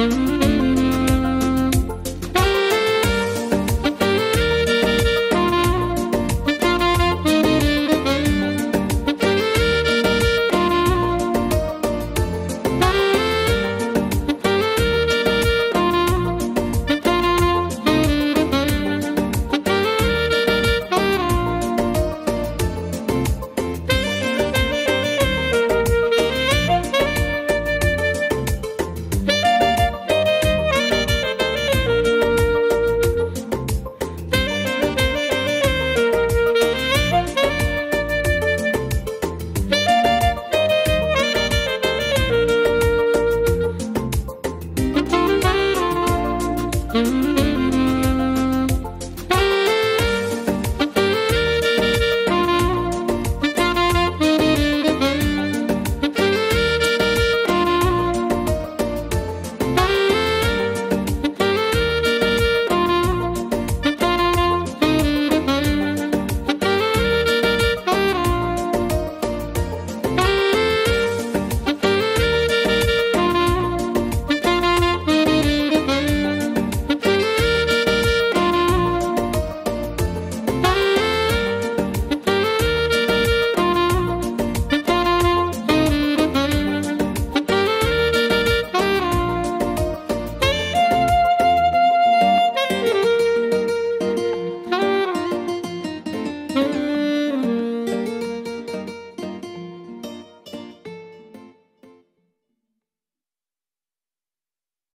Mm-hmm.